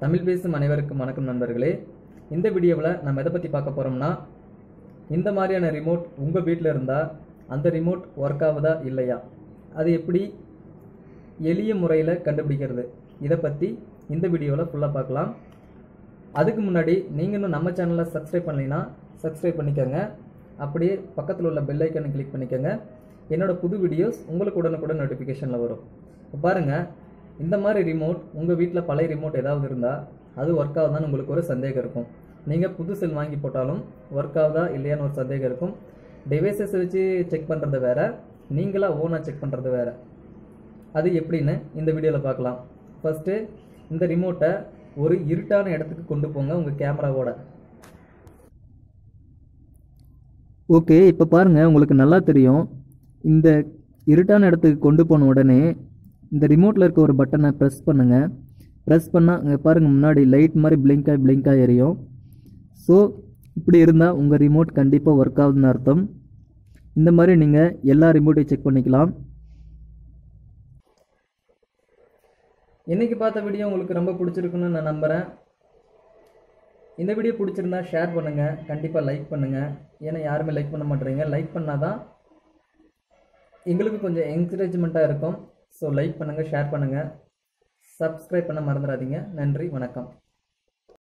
தமிழ் பேசும் அனைவருக்கும் வணக்கம் நண்பர்களே. இந்த வீடியோவில் நம்ம எதை பற்றி பார்க்க போகிறோம்னா இந்த மாதிரியான ரிமோட் உங்கள் வீட்டில் இருந்தால் அந்த ரிமோட் ஒர்க் ஆகுதா இல்லையா? அது எப்படி எளிய முறையில் கண்டுபிடிக்கிறது? இதை பற்றி இந்த வீடியோவில் ஃபுல்லாக பார்க்கலாம். அதுக்கு முன்னாடி நீங்கள் இன்னும் நம்ம சேனலை சப்ஸ்கிரைப் பண்ணலைன்னா சப்ஸ்கிரைப் பண்ணிக்கோங்க. அப்படியே பக்கத்தில் உள்ள பெல் ஐக்கனை கிளிக் பண்ணிக்கோங்க. என்னோடய புது வீடியோஸ் உங்களுக்கு உடனுக்குடன் நோட்டிஃபிகேஷனில் வரும். இப்போ பாருங்கள் இந்த மாதிரி ரிமோட் உங்கள் வீட்டில் பழைய ரிமோட் ஏதாவது இருந்தால் அது ஒர்க் ஆகுதான்னு உங்களுக்கு ஒரு சந்தேகம் இருக்கும். நீங்கள் புது செல் வாங்கி போட்டாலும் ஒர்க் ஆகுதா இல்லையான்னு ஒரு சந்தேகம் இருக்கும். டிவைசஸ் வச்சு செக் பண்ணுறது வேறு நீங்களாக ஓனாக செக் பண்ணுறது வேற. அது எப்படின்னு இந்த வீடியோவில் பார்க்கலாம். ஃபஸ்ட்டு இந்த ரிமோட்டை ஒரு இருட்டான இடத்துக்கு கொண்டு போங்க உங்கள் கேமராவோட ஓகே இப்போ பாருங்கள் உங்களுக்கு நல்லா தெரியும். இந்த இருட்டான இடத்துக்கு கொண்டு போன உடனே இந்த ரிமோட்டில் இருக்க ஒரு பட்டனை ப்ரெஸ் பண்ணுங்கள் ப்ரெஸ் பண்ணால் அங்கே பாருங்கள் முன்னாடி லைட் மாதிரி பிளிங்காக பிளிங்காக எரியும். ஸோ இப்படி இருந்தால் உங்கள் ரிமோட் கண்டிப்பாக ஒர்க் ஆகுதுன்னு அர்த்தம். இந்த மாதிரி நீங்கள் எல்லா ரிமோட்டையும் செக் பண்ணிக்கலாம். இன்றைக்கி பார்த்த வீடியோ உங்களுக்கு ரொம்ப பிடிச்சிருக்குன்னு நான் நம்புகிறேன் இந்த வீடியோ பிடிச்சிருந்தா ஷேர் பண்ணுங்கள் கண்டிப்பாக லைக் பண்ணுங்கள் ஏன்னா யாருமே லைக் பண்ண மாட்டேறீங்க. லைக் பண்ணால் தான் எங்களுக்கு கொஞ்சம் என்கரேஜ்மெண்ட்டாக இருக்கும். ஸோ லைக் பண்ணுங்கள் ஷேர் பண்ணுங்கள் சப்ஸ்கிரைப் பண்ண மறந்துடாதீங்க நன்றி வணக்கம்.